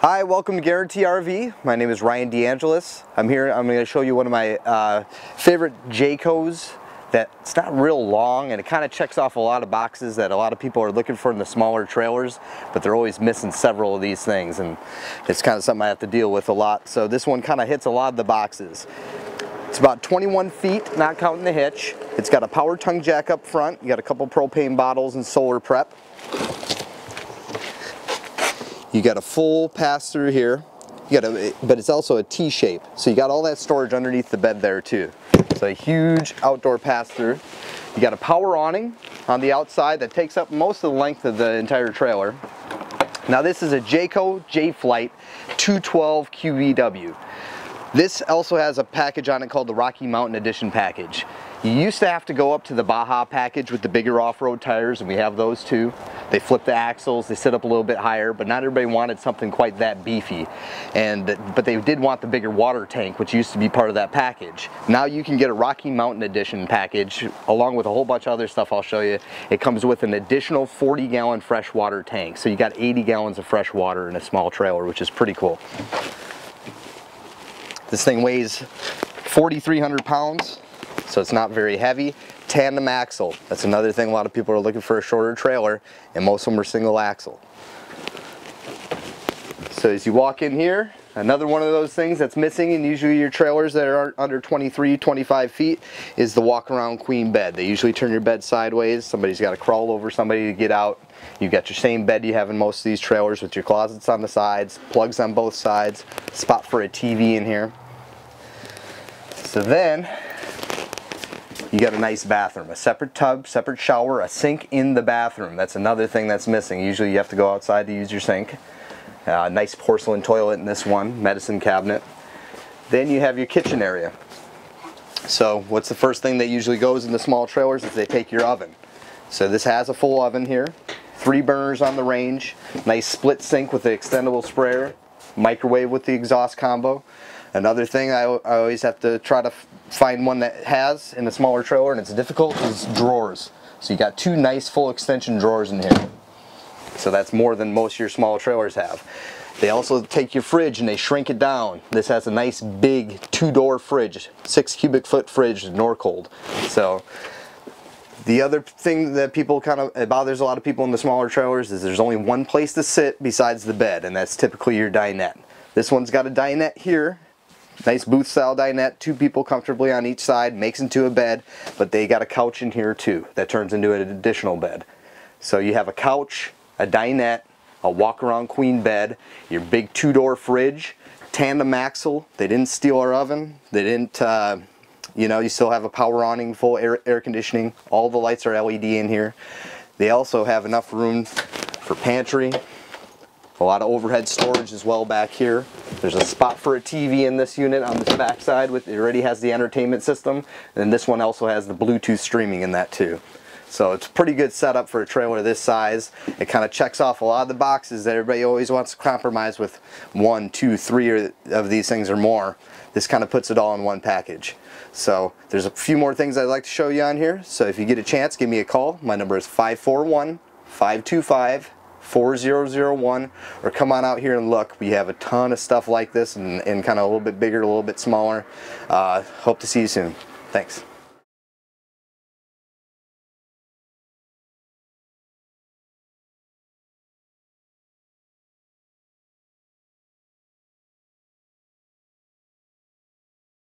Hi, welcome to Guaranty RV. My name is Ryan DeAngelis. I'm here, I'm going to show you one of my uh, favorite Jaycos that's not real long and it kind of checks off a lot of boxes that a lot of people are looking for in the smaller trailers, but they're always missing several of these things and it's kind of something I have to deal with a lot. So this one kind of hits a lot of the boxes. It's about 21 feet, not counting the hitch. It's got a power tongue jack up front. You got a couple propane bottles and solar prep. You got a full pass through here. You got a, but it's also a T shape. So you got all that storage underneath the bed there too. It's a huge outdoor pass through. You got a power awning on the outside that takes up most of the length of the entire trailer. Now this is a Jayco Jay Flight 212 QBW. This also has a package on it called the Rocky Mountain Edition package. You used to have to go up to the Baja package with the bigger off-road tires, and we have those too. They flip the axles, they sit up a little bit higher, but not everybody wanted something quite that beefy. And But they did want the bigger water tank, which used to be part of that package. Now you can get a Rocky Mountain Edition package, along with a whole bunch of other stuff I'll show you. It comes with an additional 40 gallon freshwater tank. So you got 80 gallons of fresh water in a small trailer, which is pretty cool. This thing weighs 4,300 pounds so it's not very heavy. Tandem axle, that's another thing a lot of people are looking for a shorter trailer, and most of them are single axle. So as you walk in here, another one of those things that's missing in usually your trailers that are under 23, 25 feet is the walk around queen bed. They usually turn your bed sideways. Somebody's got to crawl over somebody to get out. You've got your same bed you have in most of these trailers with your closets on the sides, plugs on both sides, spot for a TV in here. So then you got a nice bathroom, a separate tub, separate shower, a sink in the bathroom. That's another thing that's missing. Usually you have to go outside to use your sink. Uh, nice porcelain toilet in this one, medicine cabinet. Then you have your kitchen area. So what's the first thing that usually goes in the small trailers is they take your oven. So this has a full oven here, three burners on the range, nice split sink with the extendable sprayer, microwave with the exhaust combo. Another thing I, I always have to try to find one that has in a smaller trailer and it's difficult is drawers. So you got two nice full extension drawers in here. So that's more than most of your small trailers have. They also take your fridge and they shrink it down. This has a nice big two-door fridge, six cubic foot fridge, Norcold. So the other thing that people kind of bothers a lot of people in the smaller trailers is there's only one place to sit besides the bed, and that's typically your dinette. This one's got a dinette here Nice booth style dinette, two people comfortably on each side, makes into a bed, but they got a couch in here too that turns into an additional bed. So you have a couch, a dinette, a walk around queen bed, your big two door fridge, tandem axle. They didn't steal our oven. They didn't, uh, you know, you still have a power awning, full air, air conditioning. All the lights are LED in here. They also have enough room for pantry, a lot of overhead storage as well back here. There's a spot for a TV in this unit on this back side. With, it already has the entertainment system. And this one also has the Bluetooth streaming in that too. So it's a pretty good setup for a trailer this size. It kind of checks off a lot of the boxes that everybody always wants to compromise with one, two, three of these things or more. This kind of puts it all in one package. So there's a few more things I'd like to show you on here. So if you get a chance, give me a call. My number is 541 525 4001 or come on out here and look. We have a ton of stuff like this and, and kind of a little bit bigger, a little bit smaller. Uh, hope to see you soon. Thanks.